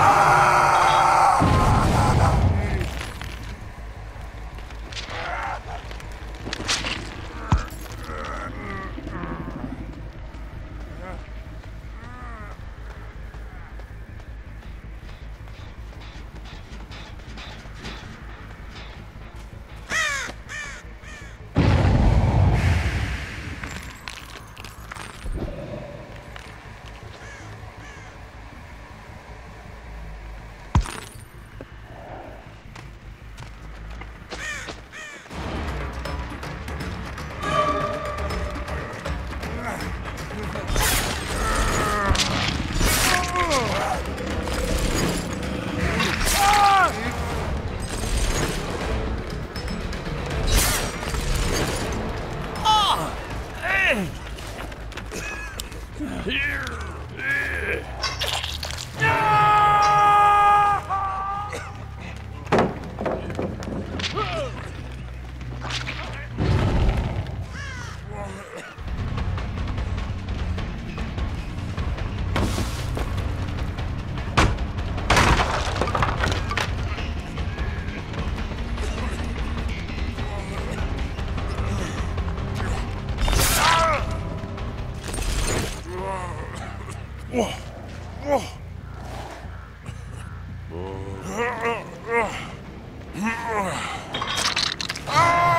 Ah! Whoa. Whoa. Oh. Ah!